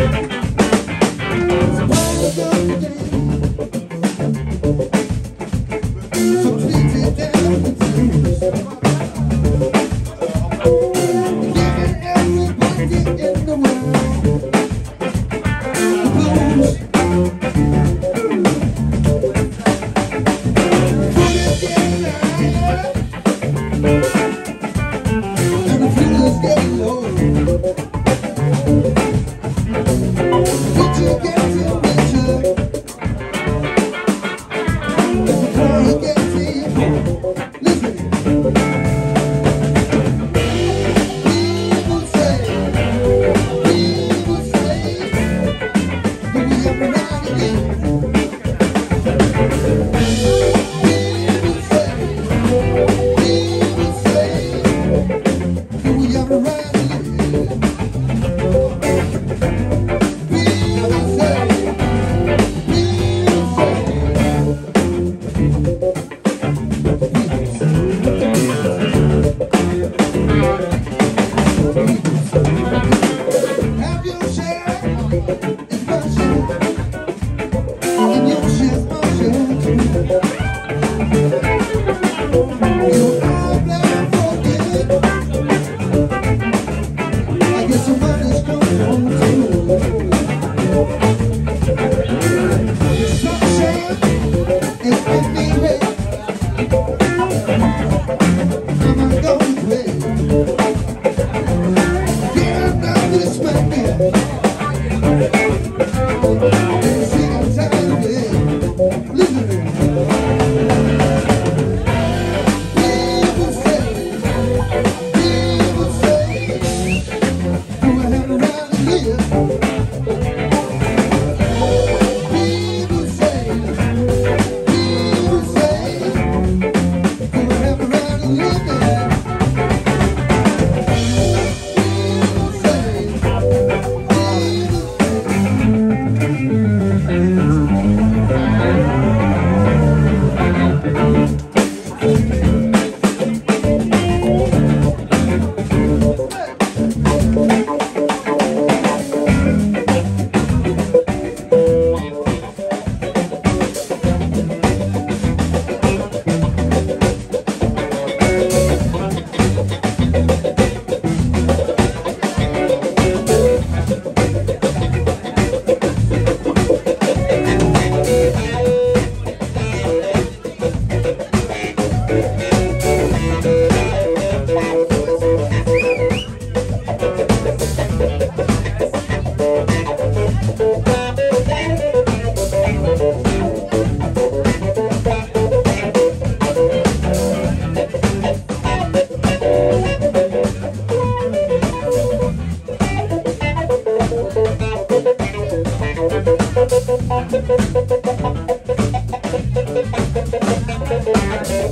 Why the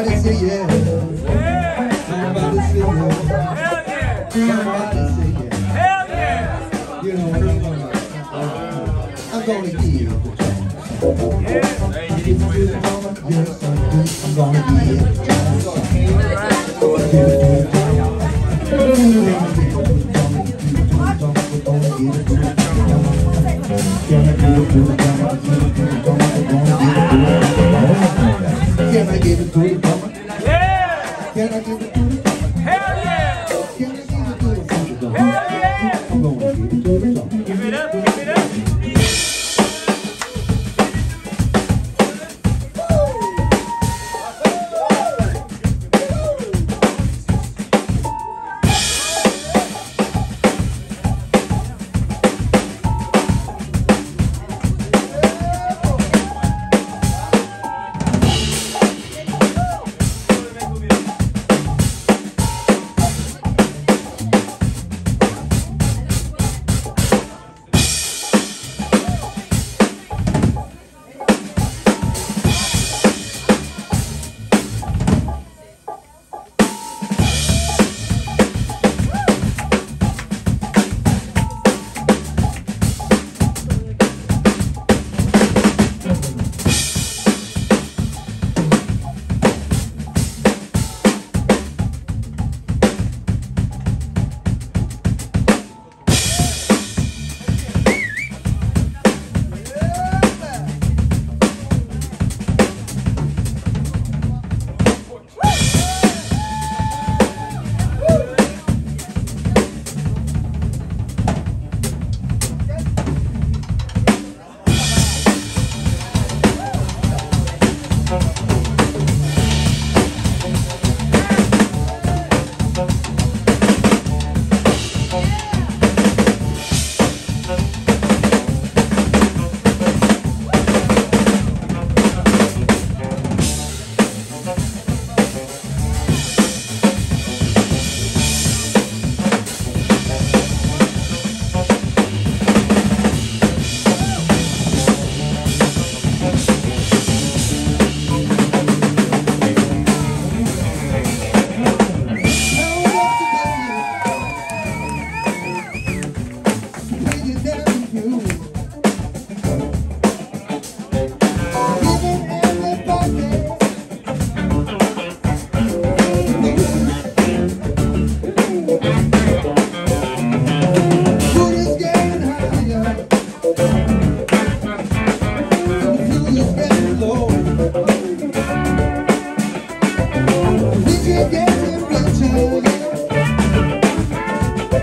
Somebody say yeah. yeah. Somebody say yeah. Hell yeah. Somebody say yeah. Hell yeah. You know what I'm talking about. I'm gonna give you. Yeah. Yes, I do. I'm gonna give you. Give it up.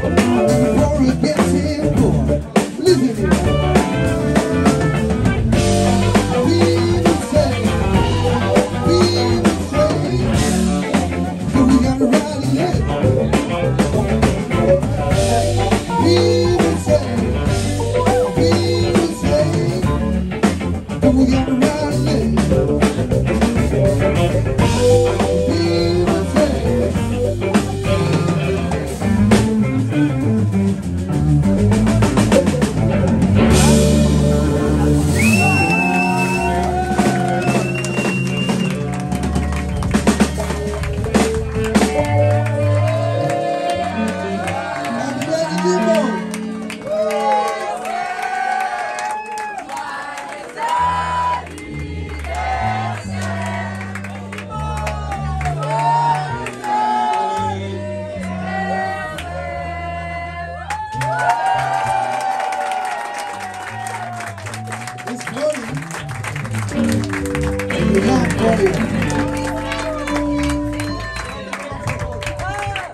Give it